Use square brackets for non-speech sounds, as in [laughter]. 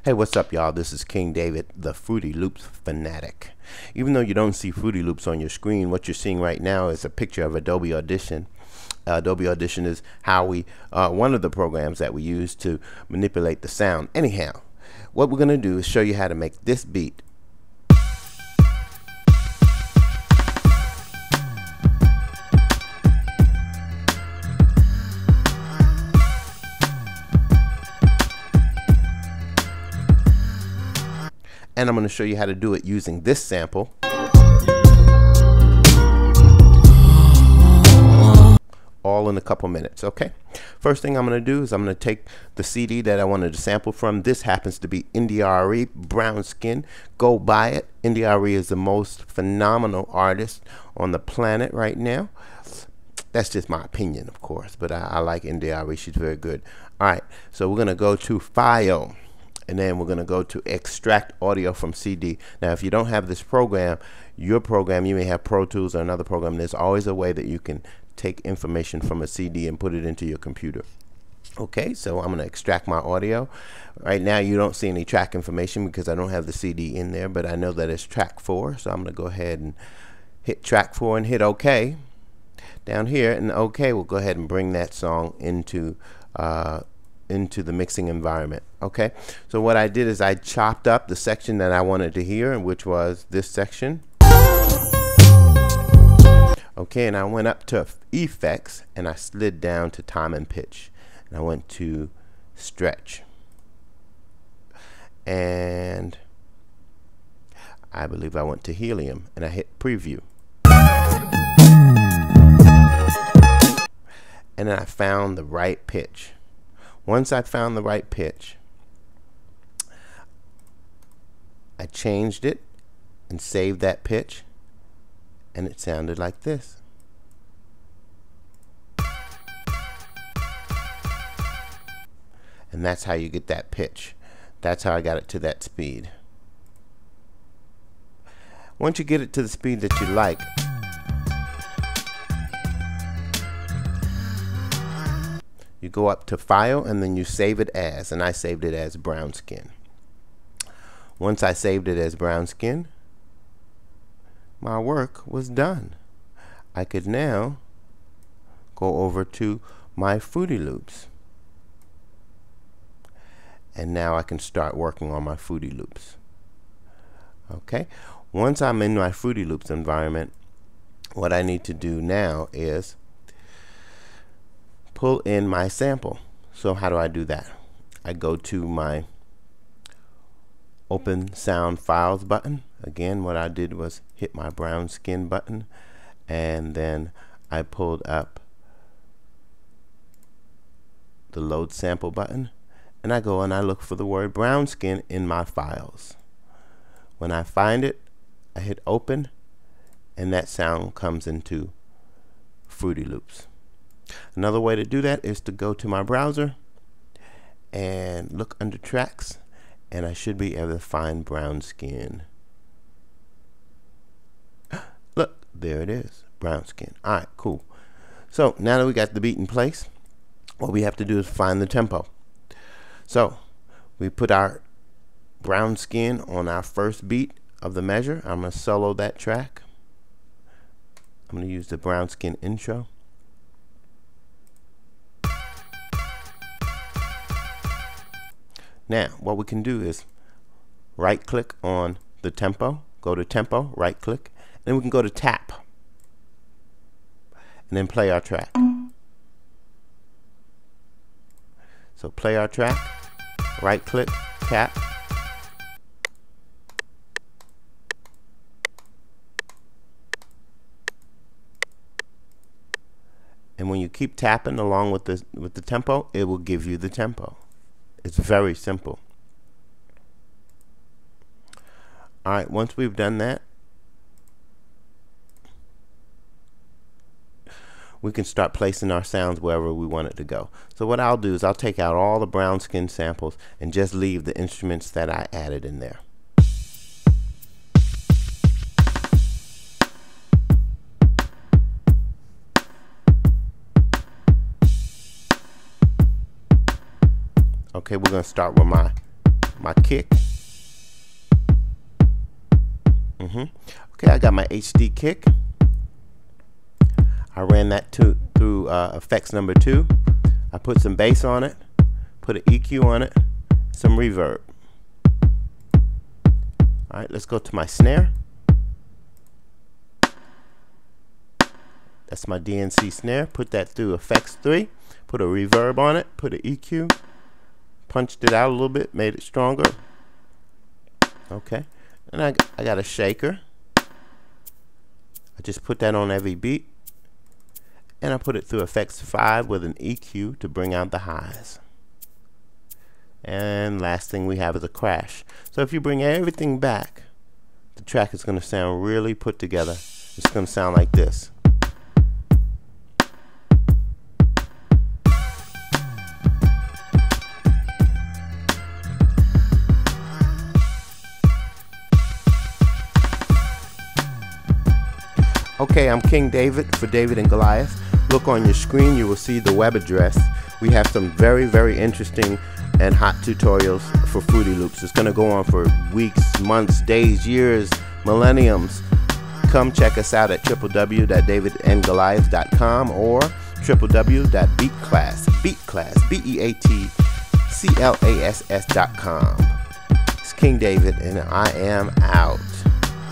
Hey, what's up, y'all? This is King David, the Fruity Loops fanatic. Even though you don't see Fruity Loops on your screen, what you're seeing right now is a picture of Adobe Audition. Uh, Adobe Audition is how we, uh, one of the programs that we use to manipulate the sound. Anyhow, what we're going to do is show you how to make this beat and I'm going to show you how to do it using this sample. all in a couple minutes okay? First thing I'm gonna do is I'm gonna take the CD that I wanted to sample from. This happens to be India.Arie brown skin. Go buy it. India.Arie is the most phenomenal artist on the planet right now. That's just my opinion of course but I, I like India.Arie she's very good. Alright so we're gonna go to file and then we're going to go to extract audio from CD. Now, if you don't have this program, your program, you may have Pro Tools or another program. There's always a way that you can take information from a CD and put it into your computer. Okay, so I'm going to extract my audio. Right now, you don't see any track information because I don't have the CD in there, but I know that it's track 4, so I'm going to go ahead and hit track 4 and hit OK. Down here, and OK, we'll go ahead and bring that song into uh, into the mixing environment. Okay, so what I did is I chopped up the section that I wanted to hear, which was this section. Okay, and I went up to effects and I slid down to time and pitch. And I went to stretch. And I believe I went to helium and I hit preview. And then I found the right pitch. Once I found the right pitch, I changed it and saved that pitch, and it sounded like this. And that's how you get that pitch. That's how I got it to that speed. Once you get it to the speed that you like, go up to file and then you save it as and I saved it as brown skin. Once I saved it as brown skin my work was done. I could now go over to my Fruity Loops. And now I can start working on my Fruity Loops. Okay? Once I'm in my Fruity Loops environment what I need to do now is pull in my sample. So how do I do that? I go to my open sound files button. Again, what I did was hit my brown skin button and then I pulled up the load sample button and I go and I look for the word brown skin in my files. When I find it, I hit open and that sound comes into Fruity Loops. Another way to do that is to go to my browser and look under tracks and I should be able to find brown skin. [gasps] Look, there it is, brown skin. All right, cool. So now that we got the beat in place, what we have to do is find the tempo. So we put our brown skin on our first beat of the measure. I'm to solo that track. I'm going to use the brown skin intro. Now, what we can do is right click on the tempo, go to tempo, right click, and then we can go to tap, and then play our track. So play our track, right click, tap, and when you keep tapping along with the with the tempo, it will give you the tempo. It's very simple. All right, once we've done that, we can start placing our sounds wherever we want it to go. So what I'll do is I'll take out all the brown skin samples and just leave the instruments that I added in there. Okay, we're to start with my my kick. Mm-hmm. Okay, I got my HD kick. I ran that to, through uh, effects number two. I put some bass on it, put an EQ on it, some reverb. All right, let's go to my snare. That's my DNC snare. Put that through effects three. Put a reverb on it. Put an EQ. Punched it out a little bit. Made it stronger. Okay. And I, I got a shaker. I just put that on every beat and I put it through effects 5 with an EQ to bring out the highs and last thing we have is a crash so if you bring everything back the track is going to sound really put together it's going to sound like this Okay, I'm King David for David and Goliath look on your screen, you will see the web address. We have some very, very interesting and hot tutorials for Fruity Loops. It's going to go on for weeks, months, days, years, millenniums. Come check us out at www.davidandgoliath.com or www.beatclass, beatclass, B-E-A-T-C-L-A-S-S.com. It's King David and I am out.